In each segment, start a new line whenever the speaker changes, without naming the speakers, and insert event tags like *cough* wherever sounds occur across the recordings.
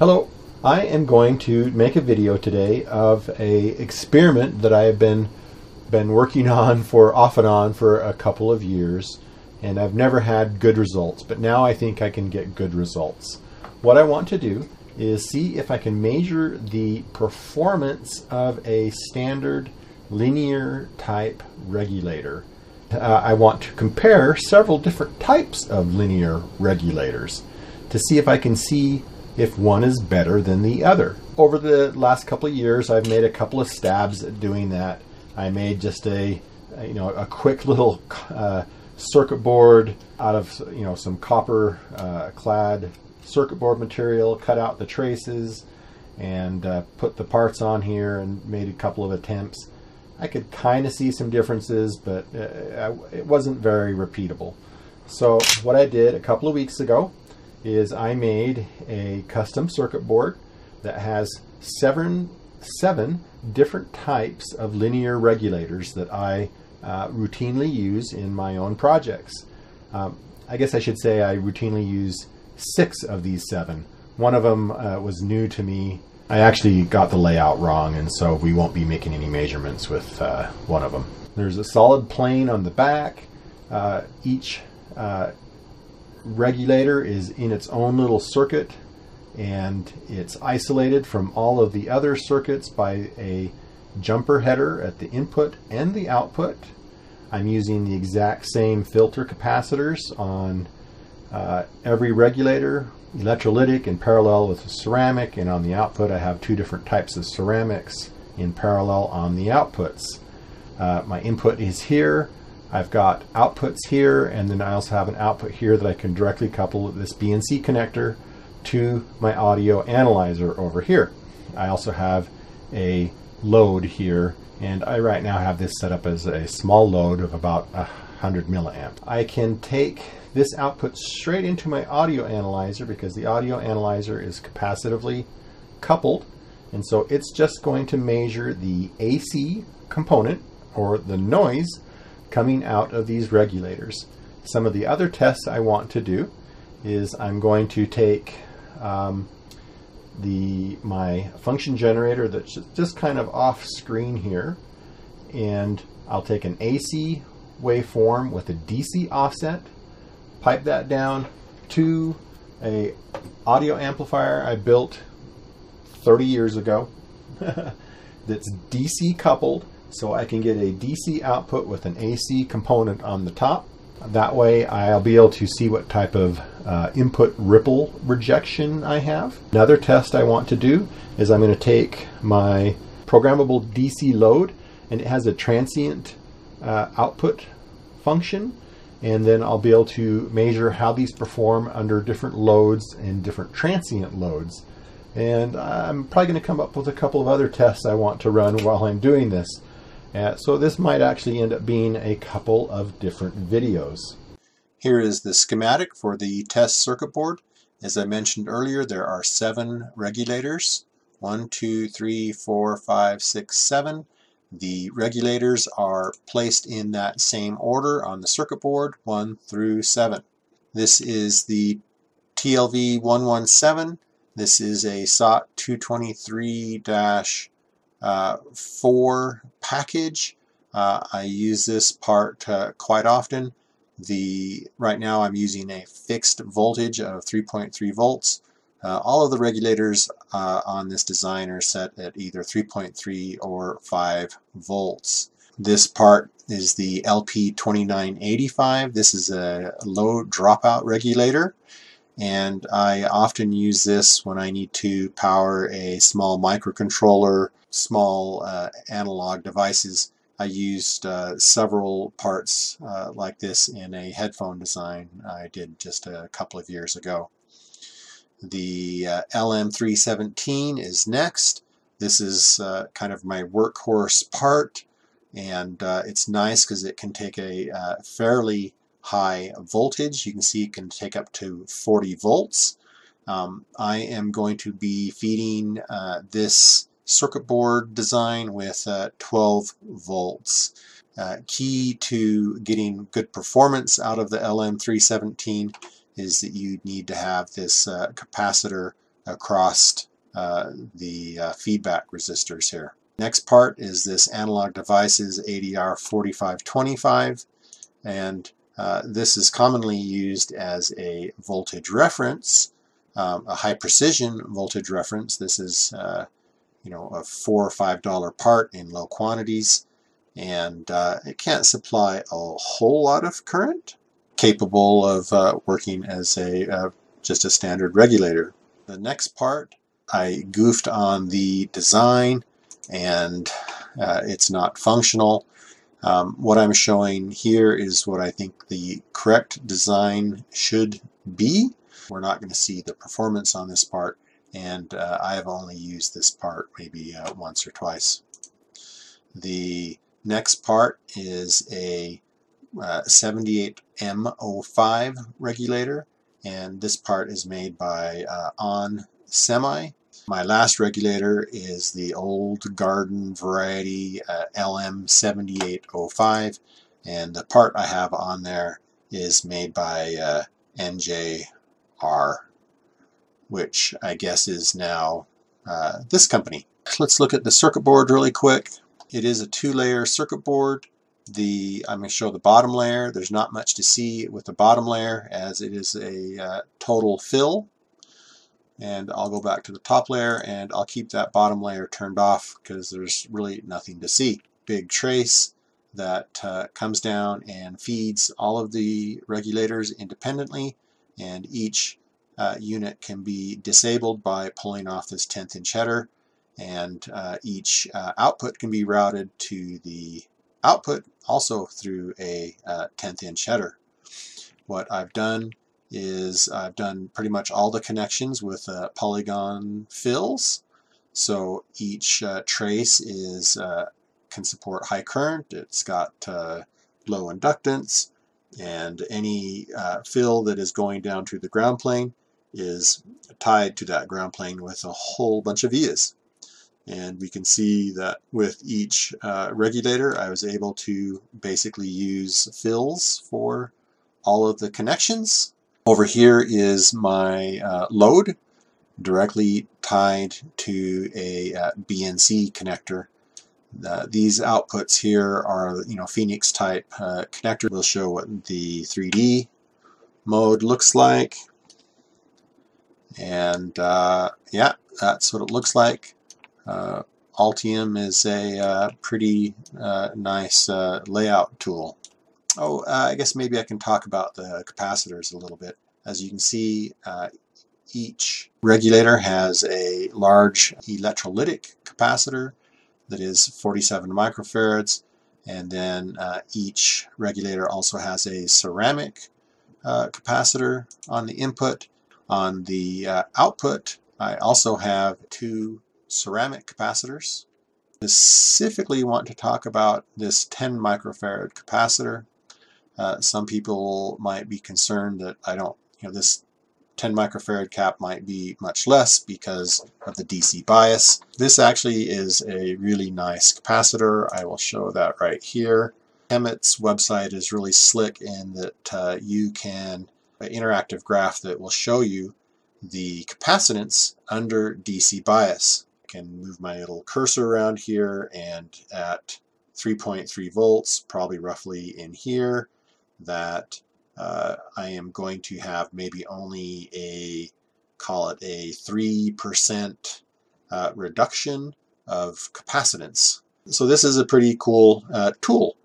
Hello, I am going to make a video today of a experiment that I have been been working *laughs* on for off and on for a couple of years and I've never had good results, but now I think I can get good results. What I want to do is see if I can measure the performance of a standard linear type regulator. Uh, I want to compare several different types of linear regulators to see if I can see if one is better than the other. Over the last couple of years, I've made a couple of stabs at doing that. I made just a, you know, a quick little uh, circuit board out of, you know, some copper uh, clad circuit board material, cut out the traces, and uh, put the parts on here and made a couple of attempts. I could kind of see some differences, but uh, it wasn't very repeatable. So what I did a couple of weeks ago is I made a custom circuit board that has seven, seven different types of linear regulators that I uh, routinely use in my own projects. Um, I guess I should say I routinely use six of these seven. One of them uh, was new to me. I actually got the layout wrong, and so we won't be making any measurements with uh, one of them. There's a solid plane on the back. Uh, each uh, regulator is in its own little circuit and it's isolated from all of the other circuits by a jumper header at the input and the output. I'm using the exact same filter capacitors on uh, every regulator, electrolytic in parallel with ceramic, and on the output I have two different types of ceramics in parallel on the outputs. Uh, my input is here, I've got outputs here, and then I also have an output here that I can directly couple this BNC connector to my audio analyzer over here. I also have a load here, and I right now have this set up as a small load of about 100 milliamp. I can take this output straight into my audio analyzer because the audio analyzer is capacitively coupled, and so it's just going to measure the AC component, or the noise, coming out of these regulators. Some of the other tests I want to do is I'm going to take um, the my function generator that's just kind of off screen here and I'll take an AC waveform with a DC offset pipe that down to a audio amplifier I built 30 years ago *laughs* that's DC coupled so I can get a DC output with an AC component on the top. That way I'll be able to see what type of uh, input ripple rejection I have. Another test I want to do is I'm going to take my programmable DC load and it has a transient uh, output function and then I'll be able to measure how these perform under different loads and different transient loads. And I'm probably going to come up with a couple of other tests I want to run while I'm doing this. Uh, so this might actually end up being a couple of different videos.
Here is the schematic for the test circuit board. As I mentioned earlier, there are seven regulators. One, two, three, four, five, six, seven. The regulators are placed in that same order on the circuit board, 1 through 7. This is the TLV 117. This is a SOT 223 uh, 4 package. Uh, I use this part uh, quite often. The Right now I'm using a fixed voltage of 3.3 volts. Uh, all of the regulators uh, on this design are set at either 3.3 or 5 volts. This part is the LP2985. This is a low dropout regulator and I often use this when I need to power a small microcontroller small uh, analog devices. I used uh, several parts uh, like this in a headphone design I did just a couple of years ago. The uh, LM317 is next. This is uh, kind of my workhorse part and uh, it's nice because it can take a fairly high voltage. You can see it can take up to 40 volts. Um, I am going to be feeding uh, this circuit board design with uh, 12 volts. Uh, key to getting good performance out of the LM317 is that you need to have this uh, capacitor across uh, the uh, feedback resistors here. Next part is this Analog Devices ADR 4525 and uh, this is commonly used as a voltage reference, um, a high precision voltage reference. This is uh, you know a four or five dollar part in low quantities and uh, it can't supply a whole lot of current capable of uh, working as a uh, just a standard regulator. The next part I goofed on the design and it's not functional. Um, what I'm showing here is what I think the correct design should be. We're not going to see the performance on this part and uh, I have only used this part maybe uh, once or twice. The next part is a uh, 78M05 regulator and this part is made by uh, On Semi. My last regulator is the old garden variety uh, LM7805 and the part I have on there is made by uh, NJR which I guess is now uh, this company. Let's look at the circuit board really quick. It is a two-layer circuit board. The I'm going to show the bottom layer. There's not much to see with the bottom layer as it is a uh, total fill. And I'll go back to the top layer and I'll keep that bottom layer turned off because there's really nothing to see. Big trace that uh, comes down and feeds all of the regulators independently and each uh, unit can be disabled by pulling off this 10th inch header and uh, each uh, output can be routed to the output also through a 10th uh, inch header. What I've done is I've done pretty much all the connections with uh, polygon fills so each uh, trace is can support high current, it's got low inductance, and any uh, fill that is going down to the ground plane is tied to that ground plane with a whole bunch of vias. And we can see that with each uh, regulator I was able to basically use fills for all of the connections. Over here is my uh, load directly tied to a uh, BNC connector. These outputs here are you know Phoenix type uh, connector. We'll show what the 3D mode looks like and uh, yeah, that's what it looks like. Uh, Altium is a pretty nice layout tool. Oh, uh, I guess maybe I can talk about the capacitors a little bit. As you can see, each regulator has a large electrolytic capacitor that is 47 microfarads and then each regulator also has a ceramic capacitor on the input on the uh, output, I also have two ceramic capacitors. Specifically want to talk about this 10 microfarad capacitor. Uh, some people might be concerned that I don't, you know, this 10 microfarad cap might be much less because of the DC bias. This actually is a really nice capacitor. I will show that right here. Kemet's website is really slick in that uh, you can interactive graph that will show you the capacitance under DC bias. I can move my little cursor around here and at 3.3 volts, probably roughly in here, that uh, I am going to have maybe only a, call it a 3% uh, reduction of capacitance. So this is a pretty cool uh, tool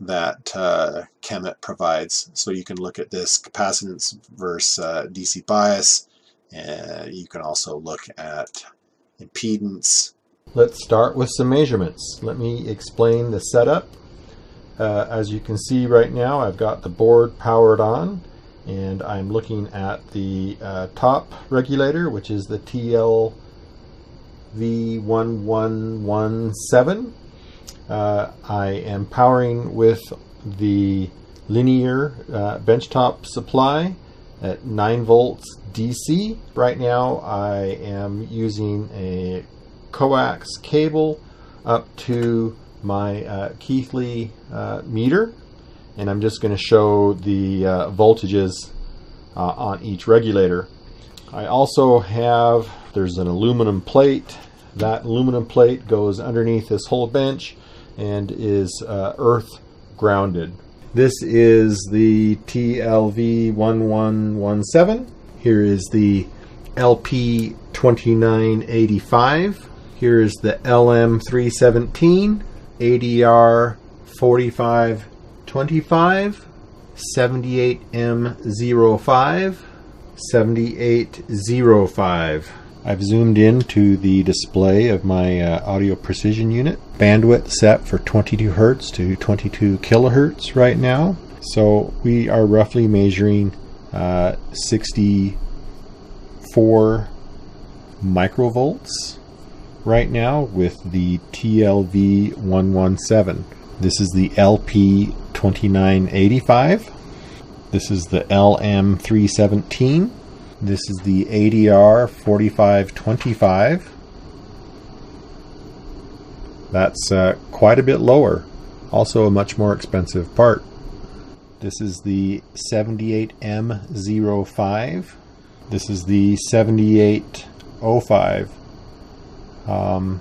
that uh, Kemet provides. So you can look at this capacitance versus uh, DC bias. And you can also look at impedance.
Let's start with some measurements. Let me explain the setup. Uh, as you can see right now, I've got the board powered on and I'm looking at the uh, top regulator, which is the TL-V1117 uh, I am powering with the linear uh, benchtop supply at 9 volts DC. Right now I am using a coax cable up to my uh, Keithley uh, meter and I'm just going to show the uh, voltages uh, on each regulator. I also have, there's an aluminum plate. That aluminum plate goes underneath this whole bench and is uh, earth grounded. This is the TLV1117. Here is the LP2985. Here is the LM317, ADR 4525, 78M05, 7805. I've zoomed in to the display of my uh, audio precision unit. Bandwidth set for 22 hertz to 22 kilohertz right now. So we are roughly measuring uh, 64 microvolts right now with the TLV 117. This is the LP 2985. This is the LM 317. This is the ADR 4525. That's uh, quite a bit lower. Also, a much more expensive part. This is the 78M05. This is the 7805. Um,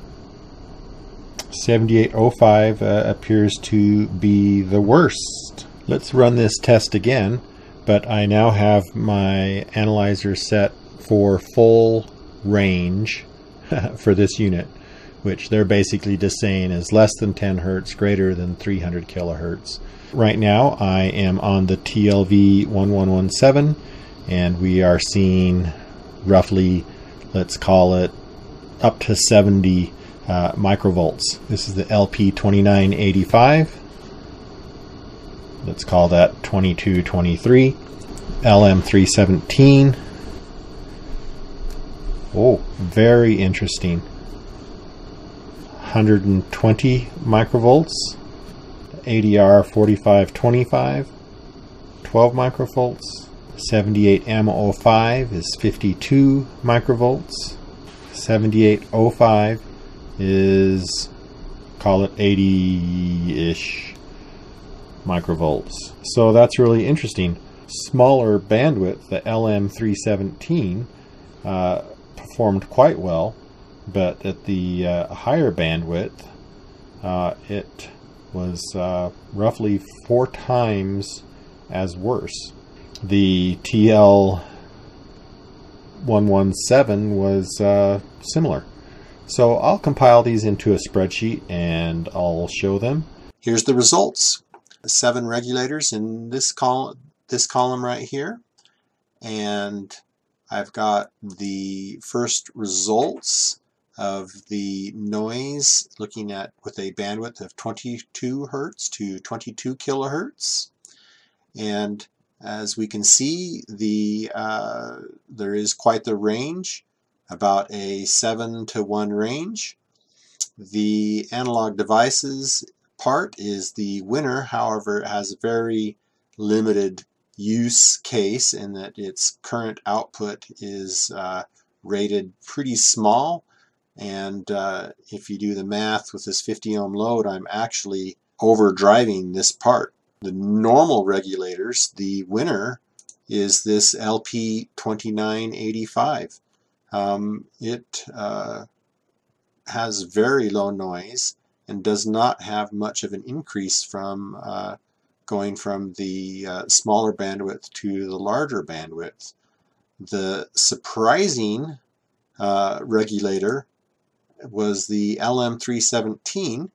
7805 uh, appears to be the worst. Let's run this test again but I now have my analyzer set for full range *laughs* for this unit, which they're basically just saying is less than 10 hertz, greater than 300 kilohertz. Right now, I am on the TLV 1117, and we are seeing roughly, let's call it, up to 70 uh, microvolts. This is the LP2985 let's call that 2223 LM317 oh very interesting. 120 microvolts. ADR 4525 12 microvolts. 78M05 is 52 microvolts 7805 is call it 80-ish microvolts. So that's really interesting. Smaller bandwidth, the LM317, uh, performed quite well, but at the uh, higher bandwidth, uh, it was uh, roughly four times as worse. The TL 117 was uh, similar. So I'll compile these into a spreadsheet and I'll show them.
Here's the results seven regulators in this column, this column right here. And I've got the first results of the noise looking at with a bandwidth of 22 hertz to 22 kilohertz. And as we can see, the uh, there is quite the range, about a 7 to 1 range. The analog devices part is the winner, however, it has a very limited use case in that its current output is uh, rated pretty small and uh, if you do the math with this 50 ohm load I'm actually overdriving this part. The normal regulators, the winner is this LP2985. Um, it uh, has very low noise and does not have much of an increase from uh, going from the uh, smaller bandwidth to the larger bandwidth. The surprising uh, regulator was the LM317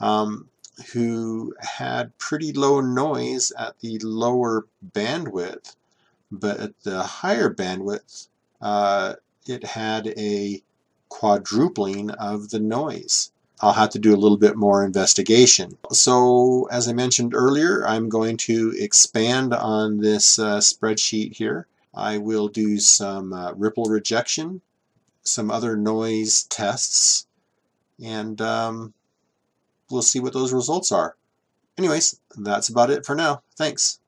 um, who had pretty low noise at the lower bandwidth but at the higher bandwidth uh, it had a quadrupling of the noise. I'll have to do a little bit more investigation. So as I mentioned earlier, I'm going to expand on this uh, spreadsheet here. I will do some uh, ripple rejection, some other noise tests, and um, we'll see what those results are. Anyways, that's about it for now. Thanks.